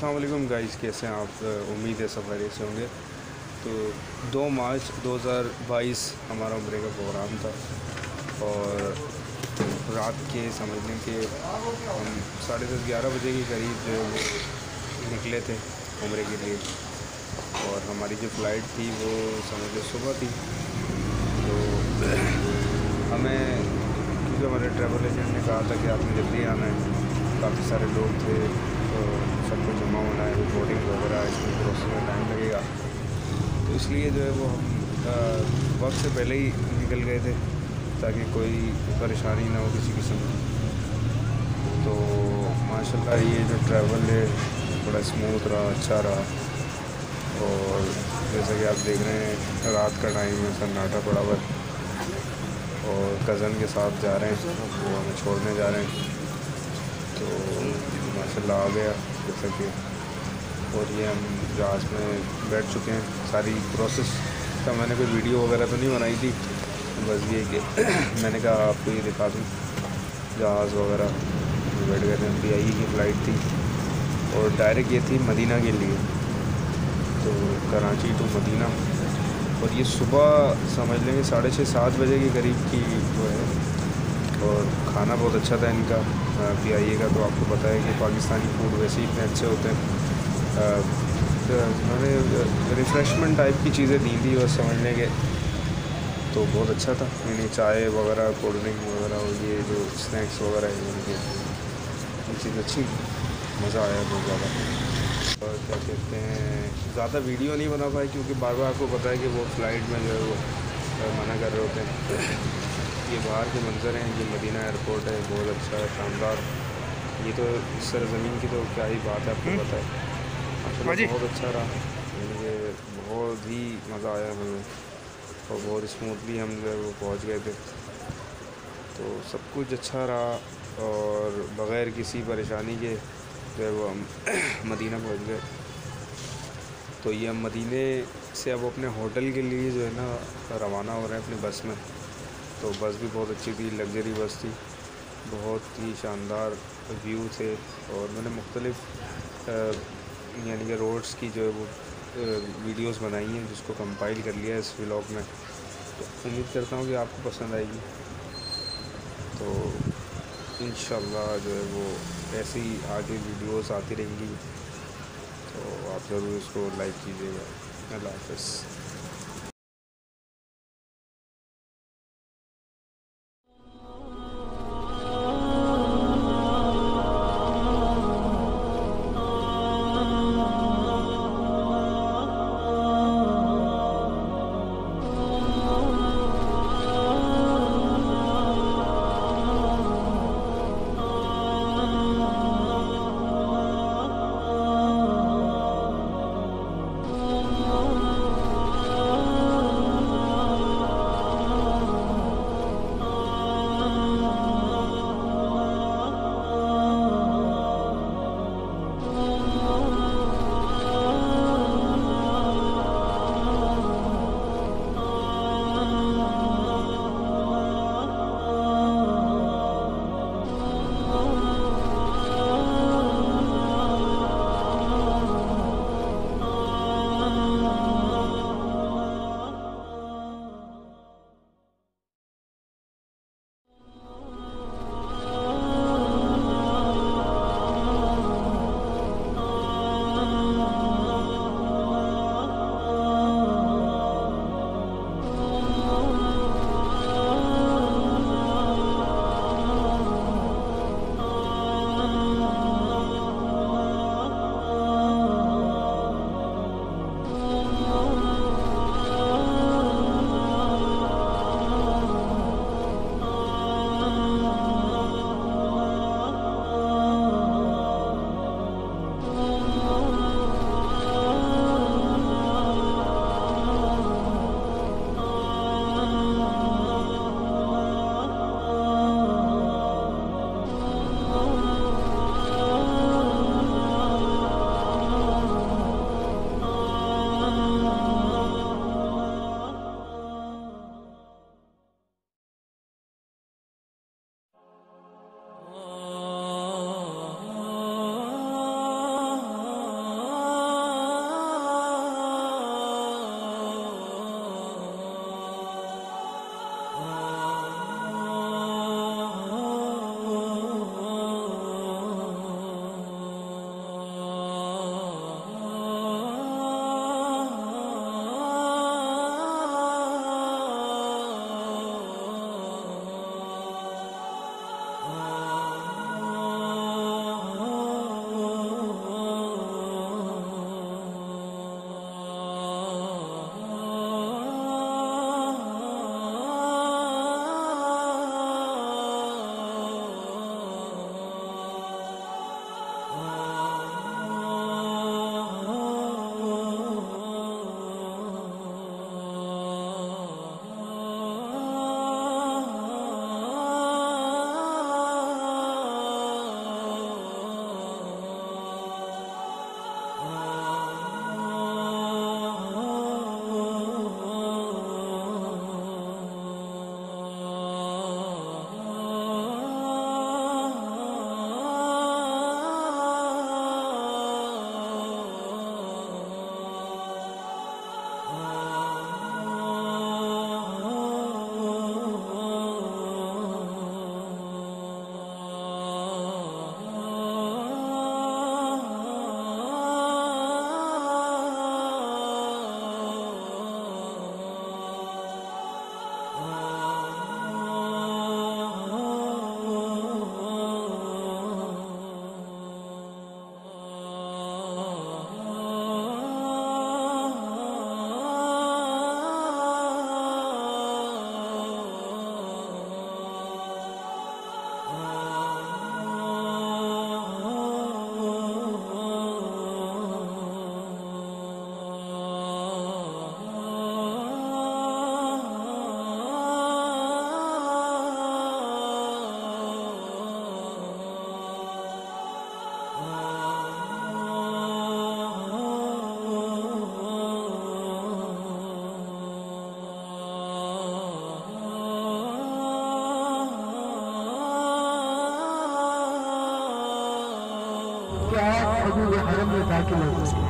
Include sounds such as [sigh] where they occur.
السلام علیکم گائز کیسے ہیں آپ؟ امید ہے سفاری سے ہوں گے۔ تو دو مارچ دو ہزار بائیس ہمارا عمرے کا پروگرام تھا اور رات کے سمجھ لیں کہ ہم ساڑھے دس گیارہ بجے کے قریب جو وہ نکلے تھے عمرے کے لیے اور ہماری جو فلائٹ تھی وہ سمجھ لیں صبح تھی۔ تو ہمیں، کیونکہ ہمارے ٹریول ایجنٹ نے کہا تھا کہ آپ نے جلدی آنا ہے، کافی سارے لوگ تھے تو سب کو جمع ہونا ہے رپورٹنگ وغیرہ، اس میں پروسیس میں ٹائم لگے گا۔ تو اس لیے جو ہے وہ ہم وقت سے پہلے ہی نکل گئے تھے تاکہ کوئی پریشانی نہ ہو کسی قسم کی۔ تو ماشاء اللہ یہ جو ٹریول ہے، بڑا اسموتھ رہا اچھا رہا۔ اور جیسا کہ آپ دیکھ رہے ہیں، رات کا ٹائم ہے، سناٹا پڑا ہوا اور کزن کے ساتھ جا رہے ہیں، وہ ہمیں چھوڑنے جا رہے ہیں۔ تو ماشاء اللہ آ گیا، جیسا کہ اور یہ ہم جہاز میں بیٹھ چکے ہیں۔ ساری پروسیس کا میں نے کوئی ویڈیو وغیرہ تو نہیں بنائی تھی، بس یہ کہ [clears throat] میں نے کہا آپ کو یہ دکھا دوں۔ جہاز وغیرہ بیٹھ گئے تھے پی آئی کی فلائٹ تھی۔ اور ڈائریکٹ یہ تھی مدینہ کے لیے۔ تو کراچی ٹو مدینہ۔ اور یہ صبح سمجھ لیں گے ساڑھے چھ، سات بجے کے قریب کی جو ہے۔ اور کھانا بہت اچھا تھا ان کا۔ بھی آئیے گا تو آپ کو پتہ ہے کہ پاکستانی فوڈ ویسے ہی اتنے اچھے ہوتے ہیں۔ انہوں نے ریفریشمنٹ ٹائپ کی چیزیں دی تھی اور سمجھنے کے تو بہت اچھا تھا۔ یعنی چائے وغیرہ کولڈ ڈرنک وغیرہ، اور یہ جو اسنیکس وغیرہ ہیں، ان کے یہ چیز اچھی مزہ آیا بہت زیادہ۔ اور کیا کہتے ہیں، زیادہ ویڈیو نہیں بنا پائے کیونکہ بار بار آپ کو پتہ ہے کہ وہ فلائٹ میں جو ہے وہ منع کر رہے ہوتے ہیں۔ یہ باہر کے منظر ہیں یہ مدینہ ایئرپورٹ ہے بہت اچھا ہے شاندار۔ یہ تو سرزمین کی تو کیا ہی بات ہے آپ کو پتہ ہے۔ ہاں جی۔ بہت اچھا رہا۔ کہ بہت ہی مزہ آیا ہمیں۔ اور بہت اسموتھلی ہم جو ہے وہ پہنچ گئے تھے۔ تو سب کچھ اچھا رہا۔ اور بغیر کسی پریشانی کے جو ہے وہ ہم [clears throat] مدینہ پہنچ گئے۔ تو یہ ہم مدینہ سے اب اپنے ہوٹل کے لیے جو ہے نا روانہ ہو رہے ہیں اپنی بس میں۔ تو بس بھی بہت اچھی تھی لگژری بس تھی۔ بہت ہی شاندار ویو تھے اور میں نے مختلف یعنی کہ روڈس کی جو ہے وہ ویڈیوز بنائی ہیں جس کو کمپائل کر لیا ہے اس ولاگ میں۔ تو امید کرتا ہوں کہ آپ کو پسند آئے گی۔ تو انشاءاللہ جو ہے وہ ایسی آگے ویڈیوز آتی رہیں گی۔ تو آپ ضرور اس کو لائک کیجیے گا۔ اللہ حافظ۔ حضور حرم میں داخل ہو